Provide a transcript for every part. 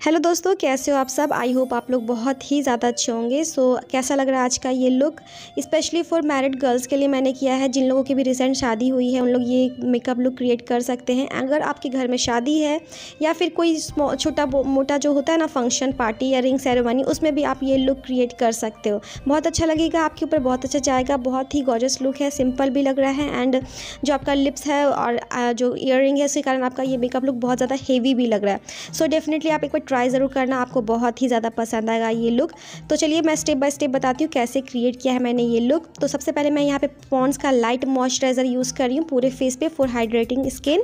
Hello दोस्तों कैसे हो आप सब? आई होप आप लोग बहुत ही ज़्यादा अच्छे होंगे। सो so, कैसा लग रहा है आज का ये look? Specially for married girls के लिए मैंने किया है। जिन लोगों की भी रिसेंट शादी हुई है उन लोग ये मेकअप लुक क्रिएट कर सकते हैं। अगर आपके घर में शादी है या फिर कोई छोटा मोटा जो होता है ना फ़ंक्शन पार्टी या रिंग सेरेमनी उसमें भी आप ये लुक क्रिएट कर सकते हो। बहुत अच्छा लगेगा आपके ऊपर बहुत अच्छा जाएगा। बहुत ही गॉर्जस लुक है सिंपल भी लग रहा है एंड जो आपका लिप्स है और जो ईयर है उसके कारण आपका ये मेकअप लुक बहुत ज़्यादा हेवी भी लग रहा है। सो डेफिनेटली आप एक बार ट्राई ज़रूर करना, आपको बहुत ही ज़्यादा पसंद आएगा ये लुक तो चलिए मैं स्टेप बाय स्टेप बताती हूँ कैसे क्रिएट किया है मैंने ये लुक तो सबसे पहले मैं यहाँ पे पॉन्स का लाइट मॉइस्चराइज़र यूज़ कर रही हूँ पूरे फेस पे फॉर हाइड्रेटिंग स्किन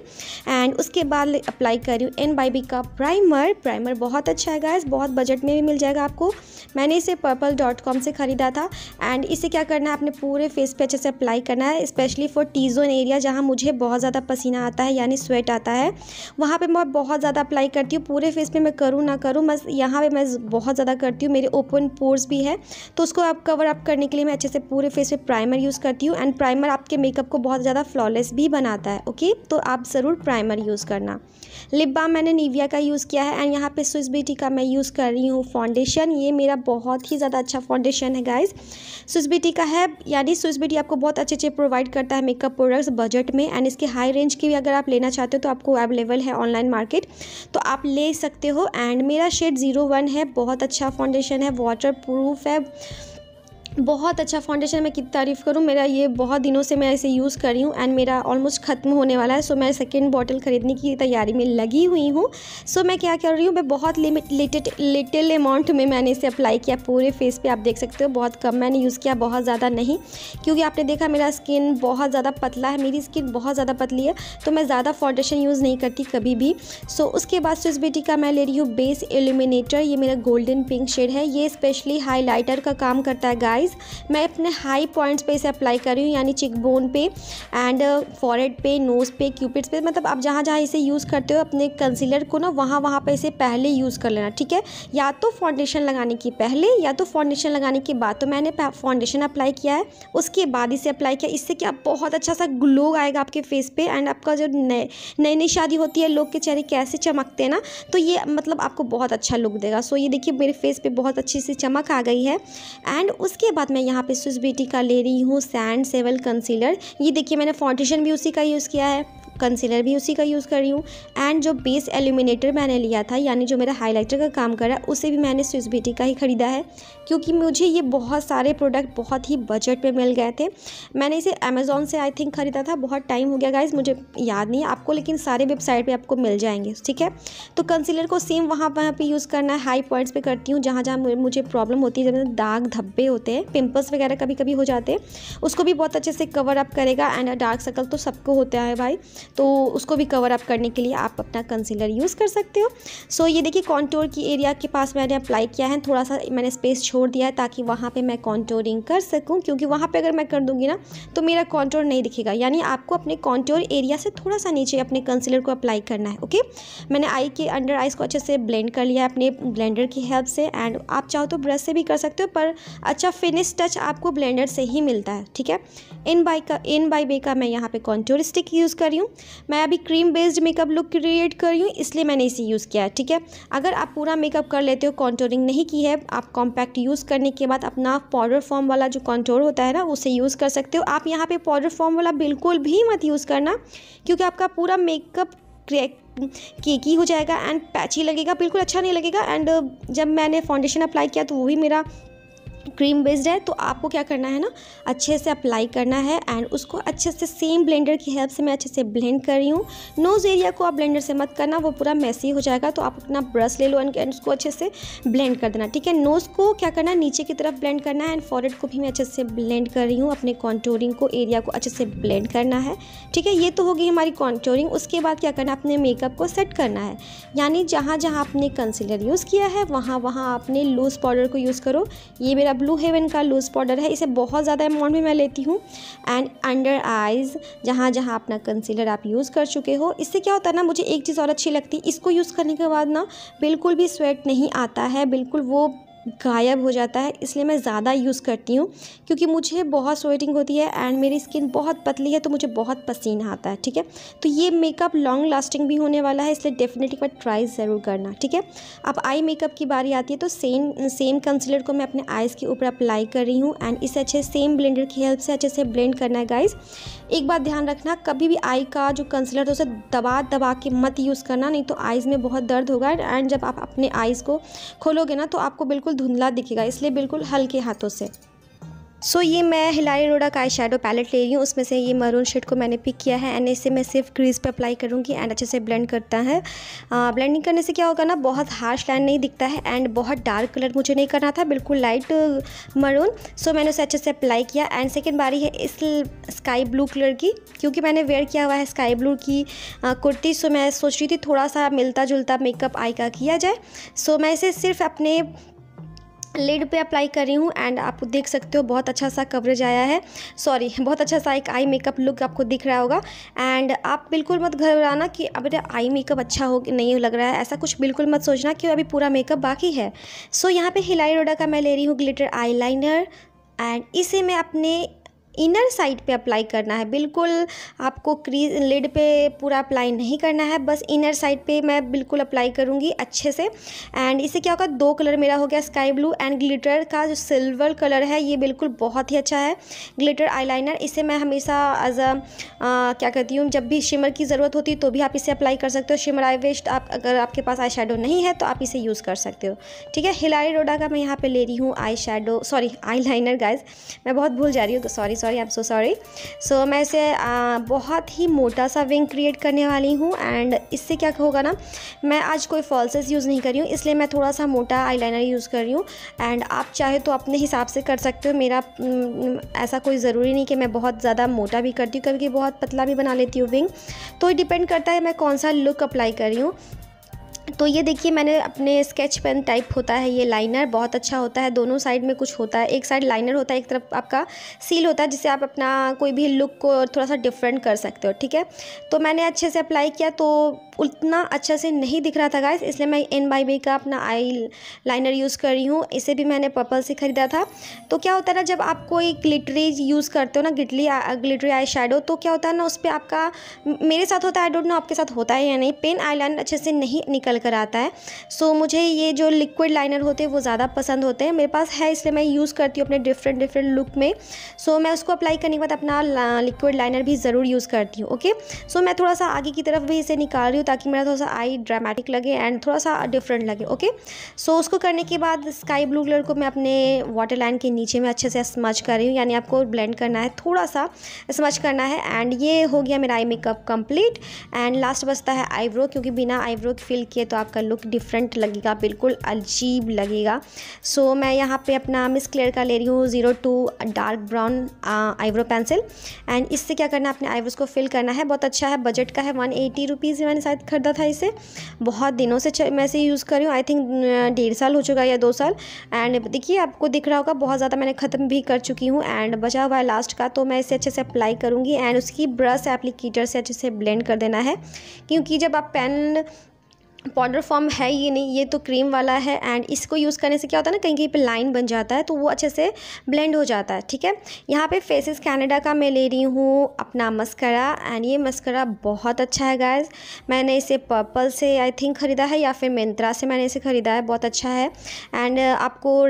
एंड उसके बाद अप्लाई कर रही हूँ एन बाई बी का प्राइमर प्राइमर बहुत अच्छा है गाइस बहुत बजट में भी मिल जाएगा आपको। मैंने इसे पर्पल डॉट कॉम से ख़रीदा था। एंड इसे क्या करना है अपने पूरे फेस पे अच्छे से अप्लाई करना है specially for T zone area जहाँ मुझे बहुत ज़्यादा पसीना आता है, यानी स्वेट आता है। वहाँ पर मैं बहुत ज़्यादा अप्लाई करती हूँ। पूरे फेस पर मैं करूँ ना करूँ, बस यहाँ पे मैं बहुत ज़्यादा करती हूँ। मेरे ओपन पोर्स भी है तो उसको आप कवर अप करने के लिए मैं अच्छे से पूरे फेस पे प्राइमर यूज़ करती हूँ। एंड प्राइमर आपके मेकअप को बहुत ज़्यादा फ्लॉलेस भी बनाता है ओके तो आप ज़रूर प्राइमर यूज़ करना। लिप बाम मैंने निविया का यूज़ किया है एंड यहाँ पे स्विस ब्यूटी का मैं यूज़ कर रही हूँ फाउंडेशन ये मेरा बहुत ही ज़्यादा अच्छा फाउंडेशन है गाइज़ स्विस ब्यूटी का है, यानी स्विस ब्यूटी आपको बहुत अच्छे अच्छे प्रोवाइड करता है मेकअप प्रोडक्ट्स बजट में एंड इसके हाई रेंज की भी अगर आप लेना चाहते हो तो आपको अवेलेबल है ऑनलाइन मार्केट तो आप ले सकते हो एंड मेरा शेड ज़ीरो वन है, बहुत अच्छा फाउंडेशन है वाटर प्रूफ है. बहुत अच्छा फाउंडेशन मैं कितनी तारीफ़ करूँ, मेरा ये बहुत दिनों से मैं इसे यूज़ कर रही हूँ एंड मेरा ऑलमोस्ट ख़त्म होने वाला है सो मैं सेकेंड बॉटल ख़रीदने की तैयारी में लगी हुई हूँ। सो मैं क्या कर रही हूँ, मैं बहुत लिमिट लिटिड लिटिल अमाउंट में मैंने इसे अप्लाई किया, पूरे फेस पे आप देख सकते हो, बहुत कम मैंने यूज़ किया, बहुत ज़्यादा नहीं, क्योंकि आपने देखा मेरा स्किन बहुत ज़्यादा पतला है, मेरी स्किन बहुत ज़्यादा पतली है तो मैं ज़्यादा फाउंडेशन यूज़ नहीं करती कभी भी। सो उसके बाद स्विस बेटी का मैं ले रही हूँ बेस एल्यूमिनेटर ये मेरा गोल्डन पिंक शेड है, ये स्पेशली हाईलाइटर का काम करता है गाइज़ गाइस मैं अपने हाई पॉइंट्स पे इसे अप्लाई कर रही हूँ, यानी चिक बोन पे एंड फॉरेड पे नोज़ पे क्यूपिड्स पे मतलब आप जहाँ जहाँ इसे यूज़ करते हो, अपने कंसीलर को ना वहाँ वहाँ पे इसे पहले यूज़ कर लेना, ठीक है? या तो फाउंडेशन लगाने की पहले, या तो फाउंडेशन लगाने के बाद तो मैंने फाउंडेशन अप्लाई किया है, उसके बाद इसे अप्लाई किया, इससे क्या बहुत अच्छा सा ग्लो आएगा आपके फेस पे एंड आपका जो नए नई नई शादी होती है, लोग के चेहरे कैसे चमकते हैं ना तो ये मतलब आपको बहुत अच्छा लुक देगा। सो ये देखिए मेरे फेस पे बहुत अच्छी सी चमक आ गई है एंड उसके बाद मैं यहाँ पे स्विस ब्यूटी का ले रही हूँ सैंड सेवल कंसीलर ये देखिए, मैंने फाउंडेशन भी उसी का यूज़ किया है। कंसीलर भी उसी का यूज़ कर रही हूँ। एंड जो बेस एल्यूमिनेटर मैंने लिया था, यानी जो मेरा हाइलाइटर का काम कर रहा है, उसे भी मैंने स्विस ब्यूटी का ही ख़रीदा है। क्योंकि मुझे ये बहुत सारे प्रोडक्ट बहुत ही बजट पे मिल गए थे। मैंने इसे अमेज़ोन से आई थिंक ख़रीदा था। बहुत टाइम हो गया गाइज़ मुझे याद नहीं आपको लेकिन सारे वेबसाइट पर आपको मिल जाएँगे, ठीक है? तो कंसीलर को सेम वहाँ वहाँ पर यूज़ करना है। हाई पॉइंट्स पर करती हूँ, जहाँ जहाँ मुझे प्रॉब्लम होती है, जब दाग धब्बे होते हैं पिम्पल्स वगैरह कभी कभी हो जाते हैं, उसको भी बहुत अच्छे से कवर अप करेगा। एंड डार्क सर्कल तो सबको होता है भाई। तो उसको भी कवर अप करने के लिए आप अपना कंसीलर यूज़ कर सकते हो। सो so, ये देखिए कॉन्टोर की एरिया के पास मैंने अप्लाई किया है। थोड़ा सा मैंने स्पेस छोड़ दिया है ताकि वहाँ पर मैं कॉन्टोरिंग कर सकूँ क्योंकि वहाँ पर अगर मैं कर दूँगी ना तो मेरा कॉन्टोर नहीं दिखेगा। यानी आपको अपने कॉन्टोर एरिया से थोड़ा सा नीचे अपने कंसीलर को अप्लाई करना है ओके मैंने आई के अंडर आइज़ को अच्छे से ब्लेंड कर लिया है अपने ब्लेंडर की हेल्प से एंड आप चाहो तो ब्रश से भी कर सकते हो पर अच्छा फिनिश टच आपको ब्लेंडर से ही मिलता है ठीक है? इन बाई का इन बाई बे का मैं यहाँ पे कॉन्टोर स्टिक यूज़ कर रही हूँ। मैं अभी cream based makeup look create कर रही हूँ, इसलिए मैंने इसे यूज़ किया है, ठीक है? अगर आप पूरा मेकअप कर लेते हो कॉन्टोरिंग नहीं की है, आप कॉम्पैक्ट यूज़ करने के बाद अपना पाउडर फॉर्म वाला जो कॉन्टोर होता है ना, उसे यूज़ कर सकते हो। आप यहाँ पर पाउडर फॉर्म वाला बिल्कुल भी मत यूज़ करना, क्योंकि आपका पूरा मेकअप केकी हो जाएगा एंड पैची लगेगा, बिल्कुल अच्छा नहीं लगेगा। एंड जब मैंने फाउंडेशन अप्लाई किया तो वो भी मेरा क्रीम बेस्ड है तो आपको क्या करना है ना, अच्छे से अप्लाई करना है एंड उसको अच्छे से सेम ब्लेंडर की हेल्प से मैं अच्छे से ब्लेंड कर रही हूँ। नोज़ एरिया को आप ब्लेंडर से मत करना, वो पूरा मैसी हो जाएगा तो आप अपना ब्रश ले लो एंड उसको अच्छे से ब्लेंड कर देना, ठीक है? नोज़ को क्या करना, नीचे की तरफ़ ब्लेंड करना है एंड फॉरेड को भी मैं अच्छे से ब्लेंड कर रही हूँ, अपने कॉन्टोरिंग को एरिया को अच्छे से ब्लेंड करना है, ठीक है? ये तो होगी हमारी कॉन्टोरिंग उसके बाद क्या करना, अपने मेकअप को सेट करना है, यानी जहाँ जहाँ आपने कंसीलर यूज़ किया है, वहाँ वहाँ आपने लूज़ पाउडर को यूज़ करो, ये मेरा ब्लू हेवन का लूज़ पाउडर है, इसे बहुत ज़्यादा अमाउंट में मैं लेती हूँ। एंड अंडर आइज़ जहाँ जहाँ अपना कंसीलर आप यूज़ कर चुके हो, इससे क्या होता है ना, मुझे एक चीज़ और अच्छी लगती है। इसको यूज़ करने के बाद ना, बिल्कुल भी स्वेट नहीं आता है, बिल्कुल वो गायब हो जाता है, इसलिए मैं ज़्यादा यूज़ करती हूँ, क्योंकि मुझे बहुत स्वेटिंग होती है एंड मेरी स्किन बहुत पतली है तो मुझे बहुत पसीना आता है, ठीक है? तो ये मेकअप लॉन्ग लास्टिंग भी होने वाला है, इसलिए डेफिनेटली मैं ट्राई ज़रूर करना, ठीक है? अब आई मेकअप की बारी आती है तो सेम सेम कंसीलर को मैं अपने आइज़ के ऊपर अप्लाई कर रही हूँ एंड इसे अच्छे सेम ब्लेंडर की हेल्प से अच्छे से ब्लेंड करना है गाइज़ एक बात ध्यान रखना, कभी भी आई का जो कंसिलर है, उसे दबा दबा के मत यूज़ करना, नहीं तो आइज़ में बहुत दर्द होगा एंड जब आप अपने आइज़ को खोलोगे ना तो आपको बिल्कुल धुंधला दिखेगा इसलिए बिल्कुल हल्के हाथों से। सो so, ये मैं हिलारी रोडा का आई शेडो पैलेट ले रही हूँ। उसमें से ये मरून शेड को मैंने पिक किया है एंड इसे मैं सिर्फ़ क्रीज पे अप्लाई करूँगी एंड अच्छे से ब्लेंड करता है। ब्लेंडिंग करने से क्या होगा ना बहुत हार्श लाइन नहीं दिखता है एंड बहुत डार्क कलर मुझे नहीं करना था बिल्कुल लाइट मरून सो मैंने उसे अच्छे से अप्लाई किया एंड सेकेंड बारी है इस स्काई ब्लू कलर की क्योंकि मैंने वेयर किया हुआ है स्काई ब्लू की कुर्ती। सो मैं सोच रही थी थोड़ा सा मिलता जुलता मेकअप आई का किया जाए। सो मैं इसे सिर्फ़ अपने लिड पे अप्लाई कर रही हूँ एंड आप देख सकते हो बहुत अच्छा सा कवरेज आया है। सॉरी बहुत अच्छा सा एक आई मेकअप लुक आपको दिख रहा होगा। एंड आप बिल्कुल मत घबराना कि अब आई मेकअप अच्छा हो नहीं लग रहा है। ऐसा कुछ बिल्कुल मत सोचना कि अभी पूरा मेकअप बाकी है। सो so, यहाँ पे हिलाई रोडा का मैं ले रही हूँ ग्लिटर आई एंड इसे मैं अपने इनर साइड पे अप्लाई करना है। बिल्कुल आपको क्रीज, लिड पे पूरा अप्लाई नहीं करना है, बस इनर साइड पे मैं बिल्कुल अप्लाई करूँगी अच्छे से। एंड इससे क्या होगा, दो कलर मेरा हो गया स्काई ब्लू एंड ग्लिटर का जो सिल्वर कलर है, ये बिल्कुल बहुत ही अच्छा है। ग्लिटर आईलाइनर, इसे मैं हमेशा एज अ, क्या कहती हूँ, जब भी शिमर की ज़रूरत होती है तो भी आप इसे अप्लाई कर सकते हो। शिमर आई वेस्ट आप अगर आपके पास आई नहीं है तो आप इसे यूज़ कर सकते हो। ठीक है, हिलारी रोडा का मैं यहाँ पर ले रही हूँ आई सॉरी आई लाइनर गाइज़ मैं बहुत भूल जा रही हूँ sorry sorry I am so sorry so मैं इसे आ, बहुत ही मोटा सा विंग क्रिएट करने वाली हूँ एंड इससे क्या होगा ना मैं आज कोई फॉल्सेस यूज़ नहीं कर रही हूँ इसलिए मैं थोड़ा सा मोटा आईलाइनर यूज़ कर रही हूँ एंड आप चाहे तो अपने हिसाब से कर सकते हो। मेरा ऐसा कोई ज़रूरी नहीं कि मैं बहुत ज़्यादा मोटा भी करती हूँ कभी बहुत पतला भी बना लेती हूँ विंग तो डिपेंड करता है मैं कौन सा लुक अप्लाई कर रही हूँ। तो ये देखिए, मैंने अपने स्केच पेन टाइप होता है, ये लाइनर बहुत अच्छा होता है, दोनों साइड में कुछ होता है, एक साइड लाइनर होता है, एक तरफ़ आपका सील होता है, जिससे आप अपना कोई भी लुक को थोड़ा सा डिफरेंट कर सकते हो, ठीक है? तो मैंने अच्छे से अप्लाई किया तो उतना अच्छा से नहीं दिख रहा था गाइस इसलिए मैं एन बाई बी का अपना आई लाइनर यूज़ कर रही हूँ, इसे भी मैंने पर्पल से ख़रीदा था। तो क्या होता है ना, जब आप कोई ग्लिटरी यूज़ करते हो ना गिटली ग्लिटरी आई शेडो तो क्या होता है ना उस पर आपका, मेरे साथ होता है आई डोंट नो आपके साथ होता है या नहीं पेन आई अच्छे से नहीं निकल कर आता है। सो so, मुझे ये जो लिक्विड लाइनर होते हैं वो ज़्यादा पसंद होते हैं। मेरे पास है इसलिए मैं यूज़ करती हूँ अपने डिफरेंट डिफरेंट लुक में। सो so, मैं उसको अप्लाई करने के बाद अपना लिक्विड लाइनर भी ज़रूर यूज़ करती हूँ ओके सो मैं थोड़ा सा आगे की तरफ़ भी इसे निकाल रही हूँ ताकि मेरा थोड़ा सा आई ड्रामेटिक लगे एंड थोड़ा सा डिफरेंट लगे ओके सो उसको करने के बाद स्काई ब्लू कलर को मैं अपने वाटर लाइन के नीचे में अच्छे से स्मच कर रही हूँ। यानी आपको ब्लेंड करना है थोड़ा सा स्मच करना है एंड ये हो गया मेरा eye makeup complete and last बचता है आईब्रो क्योंकि बिना आईब्रो फिल किए तो आपका लुक डिफरेंट लगेगा बिल्कुल अजीब लगेगा। सो so, मैं यहाँ पे अपना मिस क्लियर का ले रही हूँ zero two dark brown eyebrow pencil and इससे क्या करना है अपने आईब्रोज को फिल करना है। बहुत अच्छा है बजट का है वन एटी रुपीज़ मैंने शायद खरीदा था इसे। बहुत दिनों से मैं इसे यूज़ कर रही हूँ आई थिंक डेढ़ साल हो चुका है या दो साल। एंड देखिए आपको दिख रहा होगा बहुत ज़्यादा मैंने ख़त्म भी कर चुकी हूँ। एंड बचा हुआ है लास्ट का तो मैं इसे अच्छे से अप्लाई करूँगी। एंड उसकी ब्रश एप्लीकेटर से अच्छे से ब्लेंड कर देना है। क्योंकि जब आप पेन पाउडर फॉर्म है ये नहीं, ये तो क्रीम वाला है एंड इसको यूज़ करने से क्या होता है ना, कहीं कहीं पे लाइन बन जाता है तो वो अच्छे से ब्लेंड हो जाता है, ठीक है? यहाँ पे फेसेस कैनेडा का मैं ले रही हूँ अपना मस्करा एंड ये मस्करा बहुत अच्छा है गाइज़ मैंने इसे पर्पल से आई थिंक ख़रीदा है या फिर मिंत्रा से मैंने इसे ख़रीदा है, बहुत अच्छा है. एंड आपको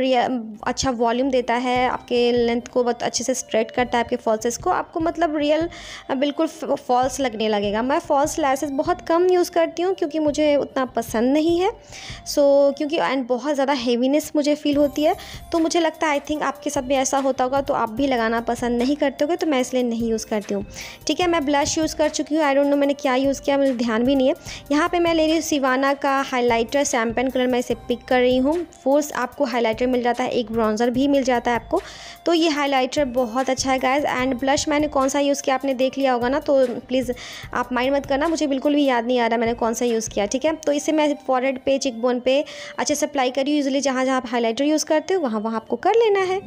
अच्छा वॉल्यूम देता है, आपके लेंथ को बहुत अच्छे से स्ट्रेट करता है आपके फॉल्सेस को, आपको मतलब रियल बिल्कुल फॉल्स लगने लगेगा. मैं फॉल्स लैसेस बहुत कम यूज़ करती हूँ क्योंकि मुझे उतना पसंद नहीं है। सो so, क्योंकि एंड बहुत ज़्यादा हेवीनेस मुझे फील होती है। तो मुझे लगता है आई थिंक आपके साथ भी ऐसा होता होगा तो आप भी लगाना पसंद नहीं करते होगे तो मैं इसलिए नहीं यूज़ करती हूँ। ठीक है मैं ब्लश यूज़ कर चुकी हूँ। आई डोंट नो मैंने क्या यूज़ किया मुझे ध्यान भी नहीं है। यहाँ पर मैं ले रही हूँ सिवाना का हाईलाइटर सैम्पन कलर मैं इसे पिक कर रही हूँ। फोर्स आपको हाईलाइटर मिल जाता है एक ब्राउज़र भी मिल जाता है आपको। तो ये हाईलाइटर बहुत अच्छा है गाइज़ एंड ब्लश मैंने कौन सा यूज़ किया आपने देख लिया होगा ना तो प्लीज़ आप माइंड मत करना मुझे बिल्कुल भी याद नहीं आ रहा मैंने कौन सा यूज़ किया ठीक है? तो इसे मैं फॉरहेड पे चिक बोन पे अच्छे से अप्लाई करी यूजली जहाँ जहाँ आप हाईलाइटर यूज़ करते हो, वहाँ वहाँ आपको कर लेना है।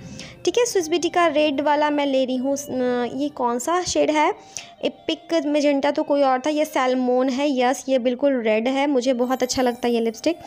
ठीक है स्विस का रेड वाला मैं ले रही हूँ ये कौन सा शेड है? एपिक मेजेंटा तो कोई और था ये सैलमोन है यस ये बिल्कुल रेड है मुझे बहुत अच्छा लगता है ये लिपस्टिक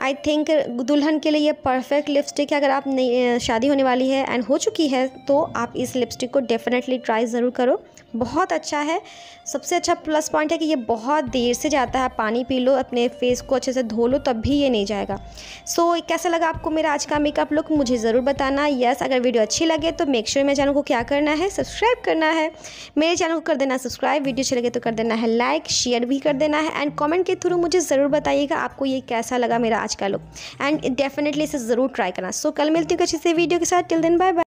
आई थिंक दुल्हन के लिए ये परफेक्ट लिपस्टिक है अगर आप नहीं शादी होने वाली है एंड हो चुकी है तो आप इस लिपस्टिक को डेफिनेटली ट्राई ज़रूर करो। बहुत अच्छा है सबसे अच्छा प्लस पॉइंट है कि ये बहुत देर से जाता है पानी पी लो अपने फेस को अच्छे से धो लो तब भी ये नहीं जाएगा। सो so, कैसा लगा आपको मेरा आज का मेकअप लुक मुझे ज़रूर बताना यस अगर वीडियो अच्छी लगे तो मेक श्योर मेरे चैनल को क्या करना है सब्सक्राइब करना है मेरे चैनल को कर देना सब्सक्राइब वीडियो अच्छी लगे तो कर देना है लाइक शेयर भी कर देना है एंड कॉमेंट के थ्रू मुझे ज़रूर बताइएगा आपको ये कैसा लगा मेरा आज का लुक एंड डेफिनेटली इसे ज़रूर ट्राई करना. सो so, कल मिलती हूँ अच्छे से वीडियो के साथ. टिल दिन बाय बाय